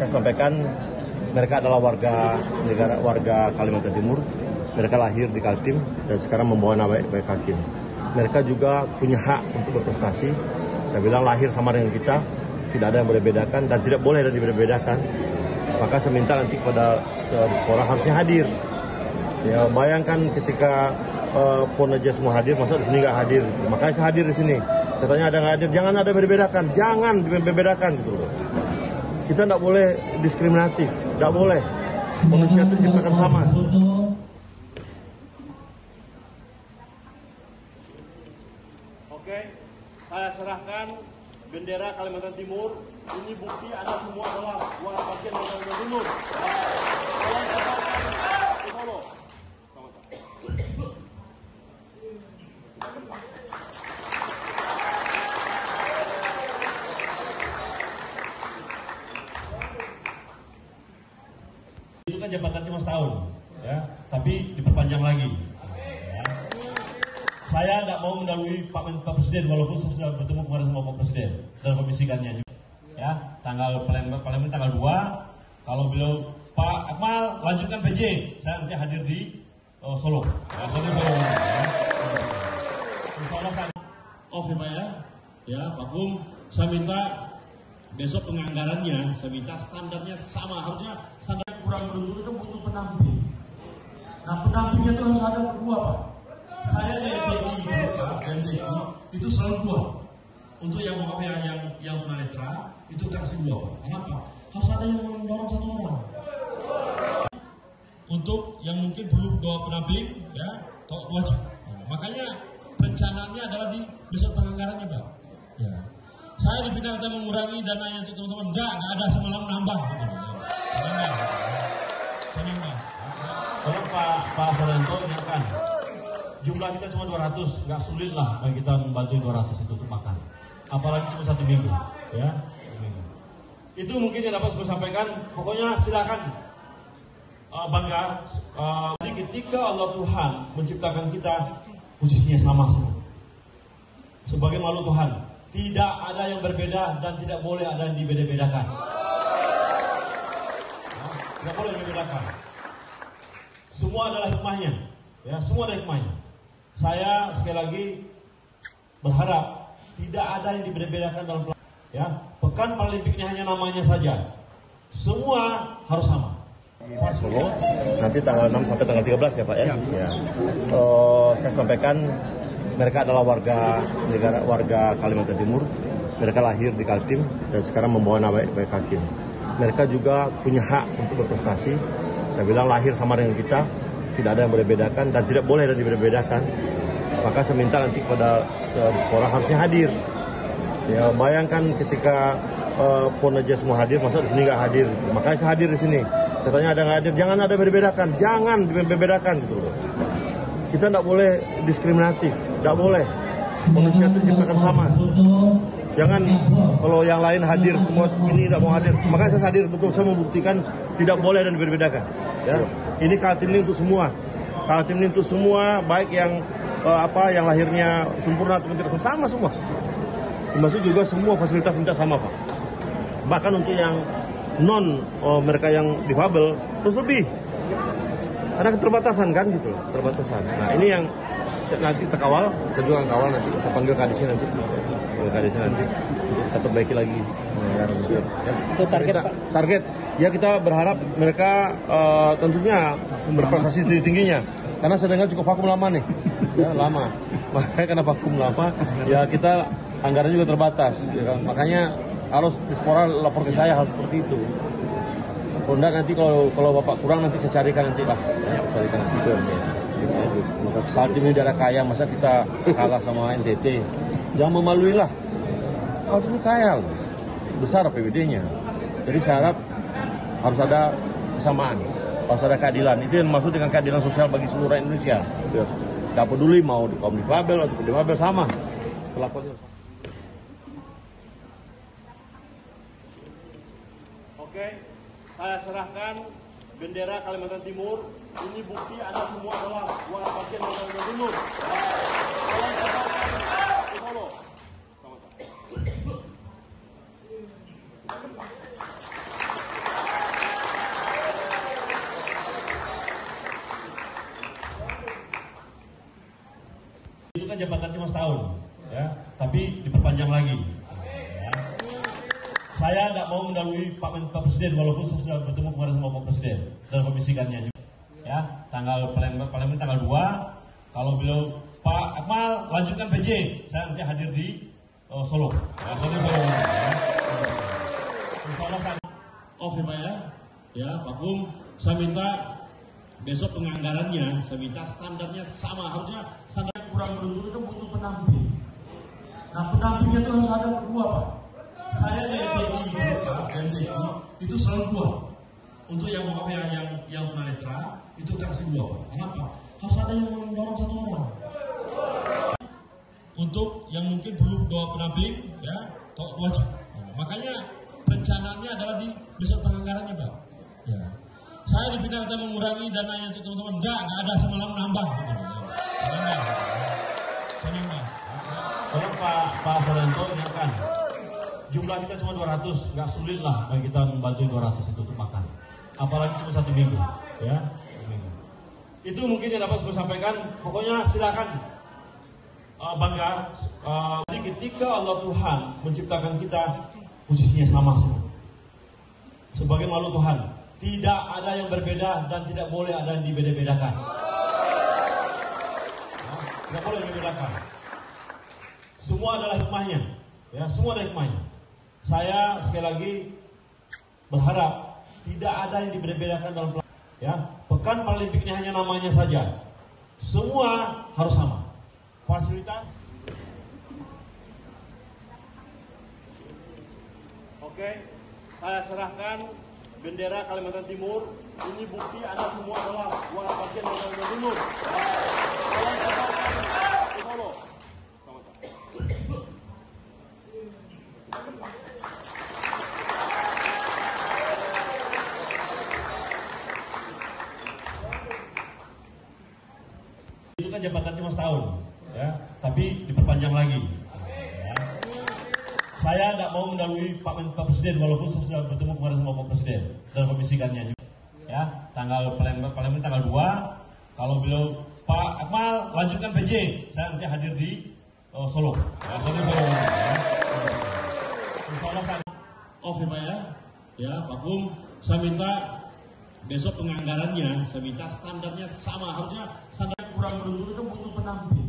Saya sampaikan mereka adalah warga negara warga Kalimantan Timur. Mereka lahir di Kaltim dan sekarang membawa nama baik Kaltim. Mereka juga punya hak untuk berprestasi. Saya bilang lahir sama dengan kita, tidak ada yang berbeda-bedakan dan tidak boleh ada dibedakan. Maka saya minta nanti kepada uh, diaspora harusnya hadir. Ya bayangkan ketika uh, pun aja semua hadir, masa di sini nggak hadir. Makanya saya hadir di sini. Katanya ada nggak hadir, jangan ada berbeda-bedakan, jangan dibedakan gitu. Kita tidak boleh diskriminatif, tidak boleh. Manusia itu diciptakan sama. Oke, saya serahkan bendera Kalimantan Timur. Ini bukti Anda semua adalah warga bagian Kalimantan Timur. Tolong tebarkan di Solo. Selamat. Itu kan jabatan cuma setahun, ya, tapi diperpanjang lagi. Ya. Saya tidak mau mendahului Pak, Pak Presiden walaupun saya sudah bertemu kemarin sama Pak Presiden dan memisikannya juga. Ya, tanggal paling tanggal 2 kalau beliau Pak Akmal lanjutkan PJ, saya nanti hadir di uh, Solo. Ya, Solo, Solo, ya. Insya Allah kan off ya ya. Ya, Pak Kum, saya minta besok penganggarannya, saya minta standarnya sama, harusnya standar kurang beruntung itu butuh pendamping. Nah, pendampingnya itu harus ada berdua Pak. Saya dari PG dan TG itu selalu dua. Untuk yang mau yang yang yang tunanetra itu kasih dua Pak. Kenapa? Harus ada yang mendorong satu orang. Untuk yang mungkin perlu dua pendamping, ya, wajib. Makanya perencanaannya adalah di besok penganggarannya Pak. Ya. Saya dipindah kata mengurangi dananya untuk teman-teman. Enggak, enggak ada semalam nambah. Gitu. Nambah. Saya nambah. Kalau Pak Pak Solanto ingatkan, jumlah kita cuma 200, nggak sulit lah bagi kita membantu 200 itu untuk makan. Apalagi cuma satu minggu, ya. Itu mungkin yang dapat saya sampaikan. Pokoknya silakan uh, bangga. Uh, jadi ketika Allah Tuhan menciptakan kita, posisinya sama semua. Sebagai makhluk Tuhan, tidak ada yang berbeda dan tidak boleh ada yang dibeda-bedakan. Nah, tidak boleh dibedakan. Semua adalah hikmahnya, ya semua ada hikmahnya. Saya sekali lagi berharap tidak ada yang dibeda-bedakan dalam ya pekan Paralimpik ini hanya namanya saja. Semua harus sama. Solo nanti tanggal 6 sampai tanggal 13 ya Pak ya. ya. Uh, saya sampaikan mereka adalah warga negara warga Kalimantan Timur. Mereka lahir di Kaltim dan sekarang membawa nama baik Kaltim. Mereka juga punya hak untuk berprestasi. Saya bilang lahir sama dengan kita, tidak ada yang berbeda-bedakan dan tidak boleh ada dibedakan. Maka saya minta nanti kepada uh, sekolah harusnya hadir. Ya bayangkan ketika uh, pun aja semua hadir, masa di sini nggak hadir. Makanya saya hadir di sini. Katanya ada nggak hadir, jangan ada berbeda-bedakan, jangan dibedakan gitu. Kita tidak boleh diskriminatif, tidak boleh. Manusia itu diciptakan sama. Jangan kalau yang lain hadir semua ini tidak mau hadir. Makanya saya hadir betul saya membuktikan tidak boleh dan dibedakan. Ya. Ini Kaltim ini untuk semua. Kaltim ini untuk semua baik yang uh, apa yang lahirnya sempurna atau tidak sama semua. Termasuk juga semua fasilitas minta sama Pak. Bahkan untuk yang non oh, mereka yang difabel terus lebih ada keterbatasan kan gitu keterbatasan. Nah ini yang nanti kita kawal saya juga kawal nanti. Saya panggil kadisnya nanti. Panggil kadisnya nanti. Kita perbaiki lagi. Ya, so, target kita, target. Ya kita berharap mereka uh, tentunya berprestasi tinggi tingginya. Karena saya dengar cukup vakum lama nih. Ya lama. Makanya karena vakum lama ya kita anggaran juga terbatas ya kan? makanya harus dispora lapor ke saya hal seperti itu. Kalau enggak nanti kalau kalau bapak kurang nanti saya carikan nanti lah, saya carikan speaker. Ya. Maka Kaltim ini daerah kaya, masa kita kalah sama NTT? Jangan memalui lah. Kaltim ini kaya loh. besar APBD-nya. Jadi saya harap harus ada kesamaan, harus ada keadilan. Itu yang maksud dengan keadilan sosial bagi seluruh Indonesia. Tidak peduli mau di kaum difabel atau difabel sama, perlakuannya sama. Oke, saya serahkan bendera Kalimantan Timur. Ini bukti ada semua adalah buat pasien yang Kalimantan Timur. Itu kan jabatan cuma setahun, ya. Tapi diperpanjang lagi. Ya. Saya tidak mau mendahului Pak, Pak Presiden walaupun saya sudah bertemu kemarin sama Pak Presiden dan komisikannya juga. Ya, tanggal paling tanggal 2 kalau beliau Pak Akmal lanjutkan PJ, saya nanti hadir di uh, Solo. Ya, Solo, ya. Insya Allah saya off ya Pak ya. Ya, Pak Kum, saya minta besok penganggarannya, saya minta standarnya sama. Harusnya standar kurang beruntung itu butuh penamping. Nah, penampingnya itu harus ada dua Pak. Saya dari TKI dari TKI itu selalu dua. Untuk yang mau yang yang yang tunanetra itu kasih dua. Kenapa? Harus ada yang mendorong satu orang. Untuk yang mungkin perlu dua penamping, ya, wajib. Makanya rencananya adalah di besok penganggarannya Pak. Ya. Saya dipindah kata mengurangi dananya untuk teman-teman. Enggak, enggak ada semalam nambah. Gitu. Nambah. Nambah. Pak Pak Soranto ingatkan. Jumlah kita cuma 200, nggak sulit lah bagi kita membantu 200 itu untuk makan. Apalagi cuma satu minggu, ya. Itu mungkin yang dapat saya sampaikan. Pokoknya silakan uh, bangga. Uh, jadi ketika Allah Tuhan menciptakan kita posisinya sama semua. Sebagai makhluk Tuhan, tidak ada yang berbeda dan tidak boleh ada yang dibeda-bedakan. Nah, tidak boleh dibedakan. Semua adalah hikmahnya, ya semua ada hikmahnya. Saya sekali lagi berharap tidak ada yang dibeda-bedakan dalam. Ya, pekan Paralimpik ini hanya namanya saja. Semua harus sama. Fasilitas. Oke, saya serahkan bendera Kalimantan Timur. Ini bukti Anda semua adalah warga bagian Kalimantan Timur. Tolong tebarkan di Solo. Selamat. Itu kan jabatan cuma setahun, ya, tapi diperpanjang lagi. Ya. Saya tidak mau mendahului Pak, Pak Presiden walaupun saya sudah bertemu kemarin sama Pak Presiden dan komisikannya juga. Ya, tanggal paling tanggal 2 kalau beliau Pak Akmal lanjutkan PJ, saya nanti hadir di uh, Solo. Ya, Solo, ya. Insya Allah saya off ya Pak ya. Ya, saya minta besok penganggarannya, saya minta standarnya sama. Harusnya standar kurang beruntung itu butuh penamping.